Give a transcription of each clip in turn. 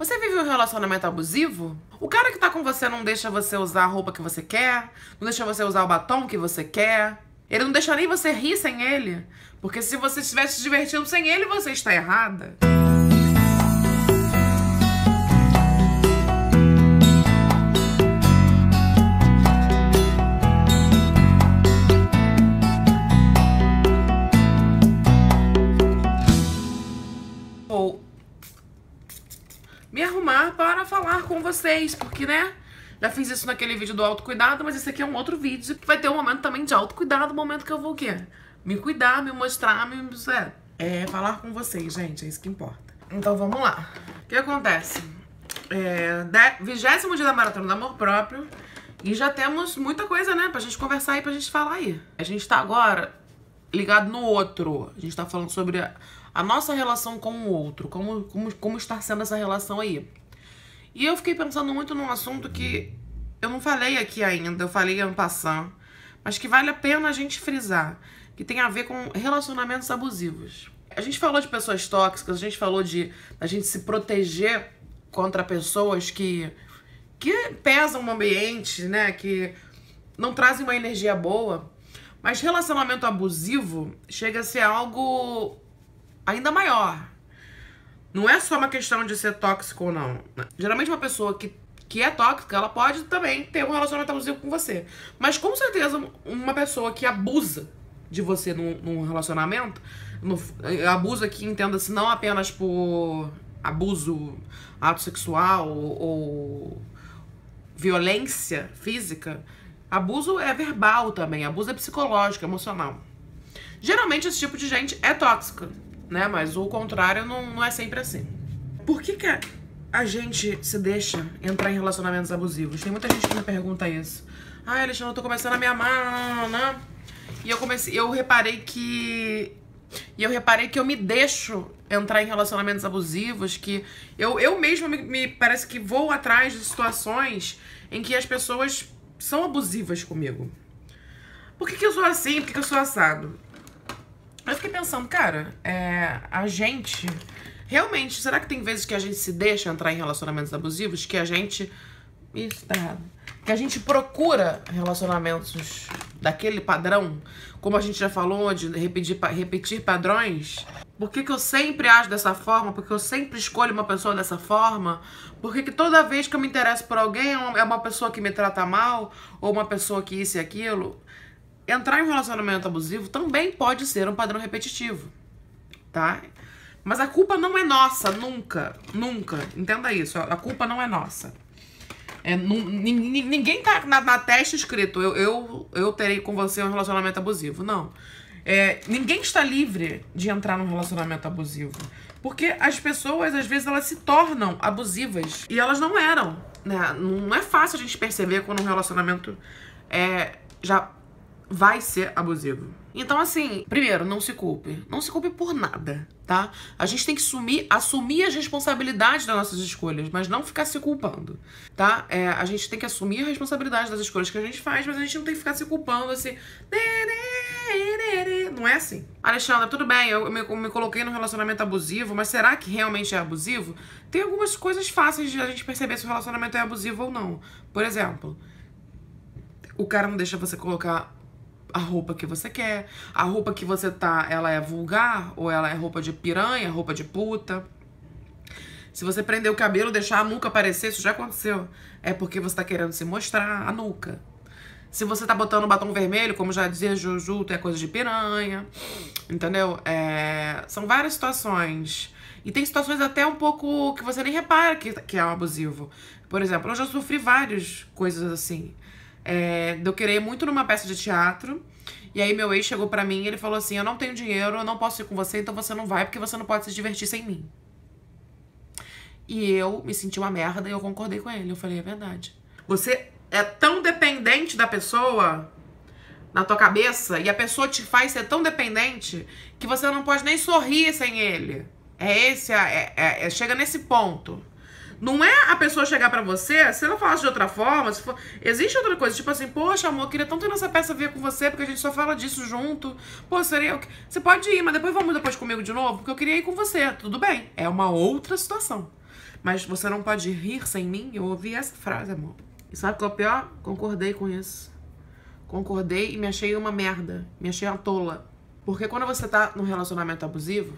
Você vive um relacionamento abusivo? O cara que tá com você não deixa você usar a roupa que você quer, não deixa você usar o batom que você quer, ele não deixa nem você rir sem ele. Porque se você estivesse se divertindo sem ele, você está errada. Com vocês, porque, né? Já fiz isso naquele vídeo do autocuidado, mas esse aqui é um outro vídeo que vai ter um momento também de autocuidado, um momento que eu vou o quê? Me cuidar, me mostrar, me... É, é falar com vocês, gente, é isso que importa. Então vamos lá. O que acontece? É, vigésimo dia da Maratona do Amor Próprio e já temos muita coisa, né, pra gente conversar aí, pra gente falar aí. A gente tá agora ligado no outro. A gente tá falando sobre a, a nossa relação com o outro, como, como, como está sendo essa relação aí. E eu fiquei pensando muito num assunto que eu não falei aqui ainda, eu falei ano passando, mas que vale a pena a gente frisar, que tem a ver com relacionamentos abusivos. A gente falou de pessoas tóxicas, a gente falou de a gente se proteger contra pessoas que que pesam no ambiente, né, que não trazem uma energia boa. Mas relacionamento abusivo chega a ser algo ainda maior. Não é só uma questão de ser tóxico ou não. Geralmente uma pessoa que, que é tóxica, ela pode também ter um relacionamento abusivo com você. Mas com certeza uma pessoa que abusa de você num, num relacionamento, no, abuso aqui entenda-se não apenas por abuso ato sexual ou, ou violência física, abuso é verbal também, abuso é psicológico, emocional. Geralmente esse tipo de gente é tóxica né? Mas o contrário não, não é sempre assim. Por que, que a, gente se deixa entrar em relacionamentos abusivos? Tem muita gente que me pergunta isso. Ah, Alexandre, eu tô começando a me amar, né? E eu comecei, eu reparei que e eu reparei que eu me deixo entrar em relacionamentos abusivos, que eu, eu mesma me, me, parece que vou atrás de situações em que as pessoas são abusivas comigo. Por que, que eu sou assim? Por que, que eu sou assado? Eu fiquei pensando, cara, é, a gente. Realmente, será que tem vezes que a gente se deixa entrar em relacionamentos abusivos? Que a gente. Isso tá errado. Que a gente procura relacionamentos daquele padrão, como a gente já falou, de repetir, repetir padrões. Por que, que eu sempre ajo dessa forma? Porque eu sempre escolho uma pessoa dessa forma? Por que, que toda vez que eu me interesso por alguém é uma pessoa que me trata mal? Ou uma pessoa que isso e aquilo? Entrar em um relacionamento abusivo também pode ser um padrão repetitivo, tá? Mas a culpa não é nossa, nunca, nunca. Entenda isso, a culpa não é nossa. É, ninguém tá na, na testa escrito, eu, eu, eu terei com você um relacionamento abusivo. Não. É, ninguém está livre de entrar num relacionamento abusivo. Porque as pessoas, às vezes, elas se tornam abusivas. E elas não eram. Né? Não é fácil a gente perceber quando um relacionamento é, já vai ser abusivo. Então, assim, primeiro, não se culpe. Não se culpe por nada, tá? A gente tem que sumir, assumir as responsabilidades das nossas escolhas, mas não ficar se culpando, tá? É, a gente tem que assumir a responsabilidade das escolhas que a gente faz, mas a gente não tem que ficar se culpando assim. Não é assim. Alexandra, tudo bem, eu me, me coloquei num relacionamento abusivo, mas será que realmente é abusivo? Tem algumas coisas fáceis de a gente perceber se o relacionamento é abusivo ou não. Por exemplo, o cara não deixa você colocar a roupa que você quer. A roupa que você tá, ela é vulgar ou ela é roupa de piranha, roupa de puta. Se você prender o cabelo, deixar a nuca aparecer, isso já aconteceu. É porque você tá querendo se mostrar a nuca. Se você tá botando batom vermelho, como já dizia Juju, é coisa de piranha. Entendeu? É... São várias situações. E tem situações até um pouco que você nem repara que, que é um abusivo. Por exemplo, eu já sofri várias coisas assim. É, de eu querer muito numa peça de teatro. E aí meu ex chegou para mim e ele falou assim: Eu não tenho dinheiro, eu não posso ir com você, então você não vai porque você não pode se divertir sem mim. E eu me senti uma merda e eu concordei com ele. Eu falei: É verdade. Você é tão dependente da pessoa na tua cabeça e a pessoa te faz ser tão dependente que você não pode nem sorrir sem ele. É esse, é, é, é chega nesse ponto. Não é a pessoa chegar para você, se ela falasse de outra forma, for, existe outra coisa, tipo assim, poxa, amor, queria tanto ir nessa peça ver com você, porque a gente só fala disso junto. Pô, seria. Você pode ir, mas depois vamos depois comigo de novo, porque eu queria ir com você. Tudo bem. É uma outra situação. Mas você não pode rir sem mim? Eu ouvi essa frase, amor. E sabe qual é o pior? Concordei com isso. Concordei e me achei uma merda. Me achei uma tola. Porque quando você tá num relacionamento abusivo,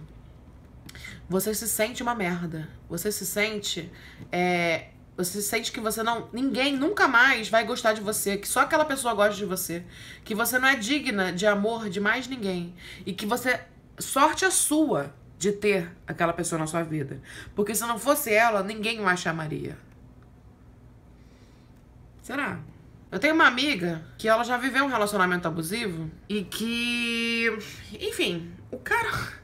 você se sente uma merda. Você se sente. É, você sente que você não. Ninguém nunca mais vai gostar de você. Que só aquela pessoa gosta de você. Que você não é digna de amor de mais ninguém. E que você. Sorte a sua de ter aquela pessoa na sua vida. Porque se não fosse ela, ninguém mais chamaria. Será? Eu tenho uma amiga que ela já viveu um relacionamento abusivo e que. Enfim, o cara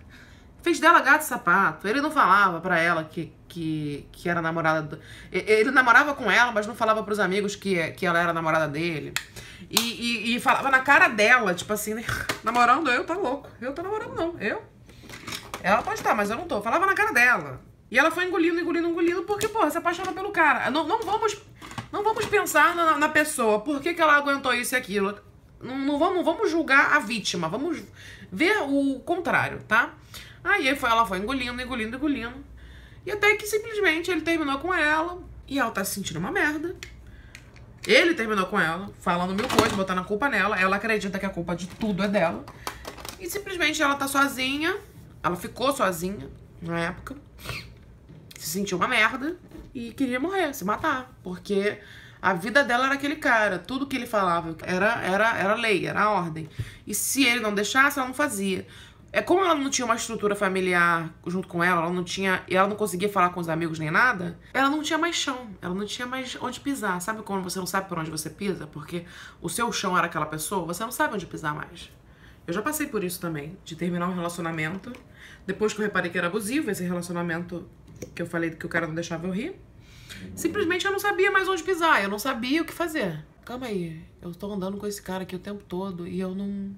fez dela gato e sapato. Ele não falava pra ela que, que, que era namorada. Do... Ele namorava com ela, mas não falava pros amigos que, que ela era namorada dele. E, e, e falava na cara dela, tipo assim, namorando eu, tá louco. Eu tô namorando, não. Eu. Ela pode estar, mas eu não tô. Falava na cara dela. E ela foi engolindo, engolindo, engolindo, porque, porra, se apaixona pelo cara. Não, não vamos. Não vamos pensar na, na pessoa, por que, que ela aguentou isso e aquilo. Não, não, vamos, vamos julgar a vítima, vamos ver o contrário, tá? Aí ela foi engolindo, engolindo, engolindo. E até que simplesmente ele terminou com ela. E ela tá se sentindo uma merda. Ele terminou com ela, falando mil coisas, botando a culpa nela. Ela acredita que a culpa de tudo é dela. E simplesmente ela tá sozinha. Ela ficou sozinha na época. Se sentiu uma merda. E queria morrer, se matar. Porque a vida dela era aquele cara. Tudo que ele falava era, era, era lei, era ordem. E se ele não deixasse, ela não fazia. É como ela não tinha uma estrutura familiar junto com ela, ela não tinha, e ela não conseguia falar com os amigos nem nada, ela não tinha mais chão, ela não tinha mais onde pisar. Sabe quando você não sabe por onde você pisa? Porque o seu chão era aquela pessoa, você não sabe onde pisar mais. Eu já passei por isso também, de terminar um relacionamento, depois que eu reparei que era abusivo, esse relacionamento que eu falei que o cara não deixava eu rir. Simplesmente eu não sabia mais onde pisar, eu não sabia o que fazer. Calma aí, eu tô andando com esse cara aqui o tempo todo e eu não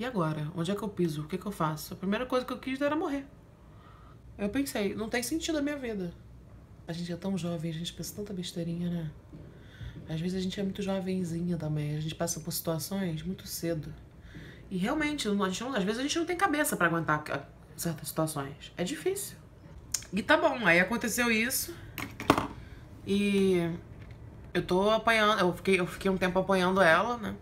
e agora? Onde é que eu piso? O que, que eu faço? A primeira coisa que eu quis era morrer. Eu pensei, não tem sentido a minha vida. A gente é tão jovem, a gente pensa tanta besteirinha, né? Às vezes a gente é muito jovenzinha também. A gente passa por situações muito cedo. E realmente, a gente não, às vezes a gente não tem cabeça para aguentar certas situações. É difícil. E tá bom, aí aconteceu isso. E eu tô apanhando, eu fiquei, eu fiquei um tempo apanhando ela, né?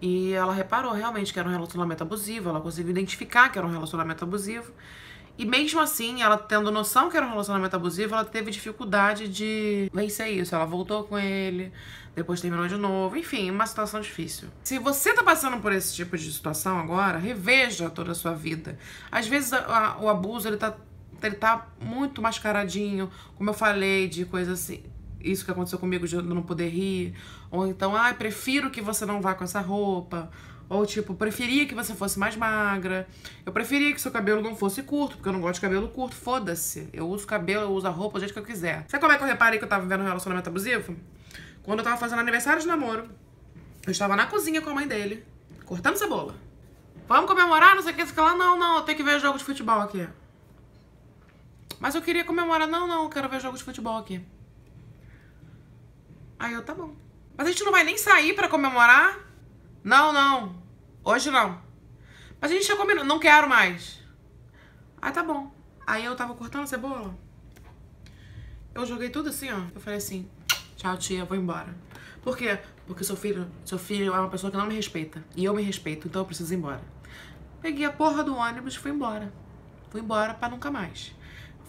E ela reparou realmente que era um relacionamento abusivo, ela conseguiu identificar que era um relacionamento abusivo. E mesmo assim, ela tendo noção que era um relacionamento abusivo, ela teve dificuldade de vencer isso. Ela voltou com ele, depois terminou de novo. Enfim, uma situação difícil. Se você tá passando por esse tipo de situação agora, reveja toda a sua vida. Às vezes a, a, o abuso ele tá, ele tá muito mascaradinho, como eu falei, de coisas assim isso que aconteceu comigo de não poder rir. Ou então, ah, prefiro que você não vá com essa roupa. Ou tipo, preferia que você fosse mais magra. Eu preferia que seu cabelo não fosse curto, porque eu não gosto de cabelo curto. Foda-se. Eu uso cabelo, eu uso a roupa do jeito que eu quiser. Sabe como é que eu reparei que eu tava vivendo um relacionamento abusivo? Quando eu tava fazendo aniversário de namoro. Eu estava na cozinha com a mãe dele, cortando cebola. Vamos comemorar, não sei o que, sei lá. Não, não, eu tenho que ver jogo de futebol aqui. Mas eu queria comemorar. Não, não, eu quero ver jogo de futebol aqui. Aí eu, tá bom. Mas a gente não vai nem sair pra comemorar? Não, não. Hoje não. Mas a gente já combinou. Não quero mais. Aí tá bom. Aí eu tava cortando a cebola. Eu joguei tudo assim, ó. Eu falei assim, tchau tia, vou embora. Por quê? Porque seu filho, seu filho é uma pessoa que não me respeita. E eu me respeito, então eu preciso ir embora. Peguei a porra do ônibus e fui embora. Fui embora pra nunca mais.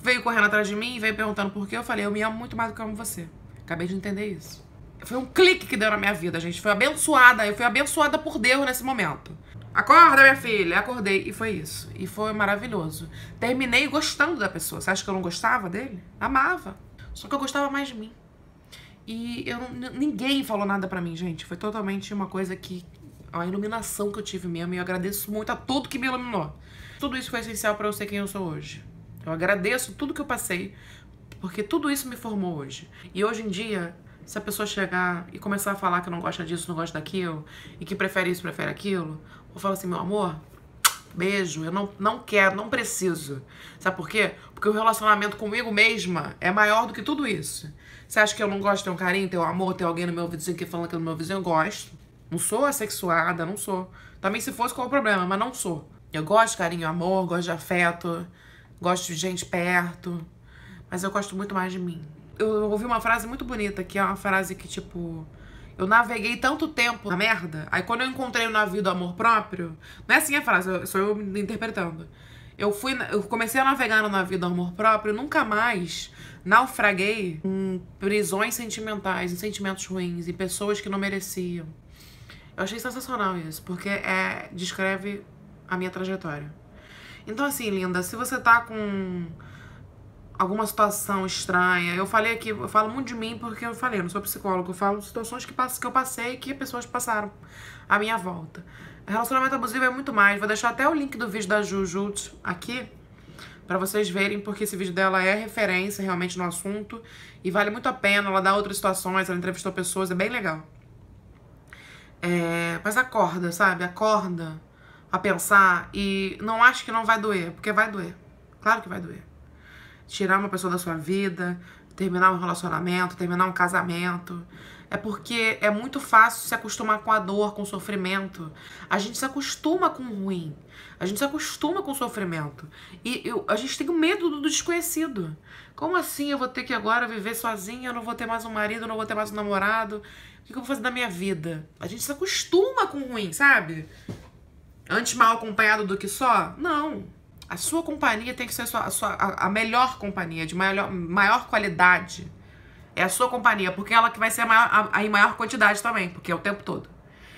Veio correndo atrás de mim e veio perguntando por quê. Eu falei, eu me amo muito mais do que eu amo você. Acabei de entender isso. Foi um clique que deu na minha vida, gente. Foi abençoada. Eu fui abençoada por Deus nesse momento. Acorda, minha filha. Acordei. E foi isso. E foi maravilhoso. Terminei gostando da pessoa. Você acha que eu não gostava dele? Amava. Só que eu gostava mais de mim. E eu ninguém falou nada para mim, gente. Foi totalmente uma coisa que. A iluminação que eu tive mesmo. E eu agradeço muito a tudo que me iluminou. Tudo isso foi essencial para eu ser quem eu sou hoje. Eu agradeço tudo que eu passei porque tudo isso me formou hoje. E hoje em dia, se a pessoa chegar e começar a falar que não gosta disso, não gosta daquilo, e que prefere isso, prefere aquilo, eu falo assim, meu amor, beijo, eu não, não quero, não preciso. Sabe por quê? Porque o relacionamento comigo mesma é maior do que tudo isso. Você acha que eu não gosto de ter um carinho, ter um amor, ter alguém no meu vizinho que falando que no meu vizinho? Eu gosto. Não sou assexuada, não sou. Também se fosse, qual o problema? Mas não sou. Eu gosto de carinho, amor, gosto de afeto, gosto de gente perto. Mas eu gosto muito mais de mim. Eu ouvi uma frase muito bonita, que é uma frase que, tipo, eu naveguei tanto tempo na merda, aí quando eu encontrei o navio do amor próprio, não é assim a frase, sou eu interpretando. Eu fui, eu comecei a navegar no navio do amor próprio, nunca mais naufraguei em prisões sentimentais, em sentimentos ruins, em pessoas que não mereciam. Eu achei sensacional isso, porque é descreve a minha trajetória. Então assim, linda, se você tá com alguma situação estranha. Eu falei aqui, eu falo muito de mim porque eu falei, eu não sou psicólogo, eu falo situações que, que eu passei e que pessoas passaram à minha volta. Relacionamento abusivo é muito mais. Vou deixar até o link do vídeo da Juju aqui para vocês verem, porque esse vídeo dela é referência realmente no assunto e vale muito a pena. Ela dá outras situações, ela entrevistou pessoas, é bem legal. É, mas acorda, sabe? Acorda a pensar e não acho que não vai doer, porque vai doer. Claro que vai doer tirar uma pessoa da sua vida, terminar um relacionamento, terminar um casamento. É porque é muito fácil se acostumar com a dor, com o sofrimento. A gente se acostuma com o ruim. A gente se acostuma com o sofrimento. E eu, a gente tem medo do desconhecido. Como assim eu vou ter que agora viver sozinha? Eu não vou ter mais um marido, eu não vou ter mais um namorado? O que eu vou fazer da minha vida? A gente se acostuma com o ruim, sabe? Antes mal acompanhado do que só? Não. A sua companhia tem que ser a, sua, a, sua, a melhor companhia, de maior, maior qualidade. É a sua companhia, porque ela que vai ser a maior, a, em maior quantidade também, porque é o tempo todo.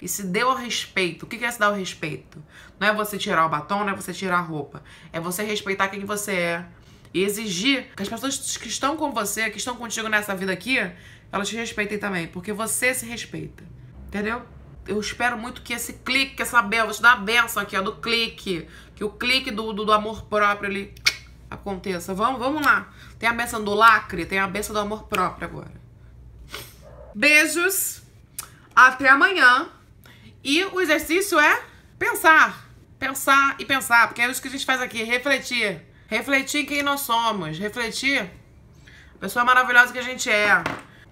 E se deu o respeito, o que é se dar o respeito? Não é você tirar o batom, não é você tirar a roupa. É você respeitar quem você é. E exigir que as pessoas que estão com você, que estão contigo nessa vida aqui, elas te respeitem também. Porque você se respeita. Entendeu? Eu espero muito que esse clique, que essa benção, vou te dar a benção aqui, ó, do clique. Que o clique do, do, do amor próprio ali aconteça. Vamos, vamos lá. Tem a benção do lacre, tem a benção do amor próprio agora. Beijos. Até amanhã. E o exercício é pensar. Pensar e pensar. Porque é isso que a gente faz aqui. Refletir. Refletir em quem nós somos. Refletir a pessoa maravilhosa que a gente é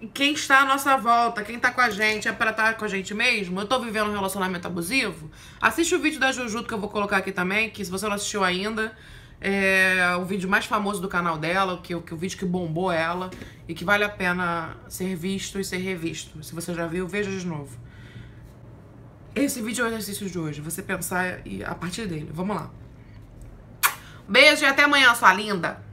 quem está à nossa volta, quem está com a gente, é para estar com a gente mesmo? Eu tô vivendo um relacionamento abusivo? Assiste o vídeo da Juju que eu vou colocar aqui também, que se você não assistiu ainda, é o vídeo mais famoso do canal dela, que, que o vídeo que bombou ela e que vale a pena ser visto e ser revisto. Se você já viu, veja de novo. Esse vídeo é o exercício de hoje, você pensar a partir dele. Vamos lá. Beijo e até amanhã, sua linda!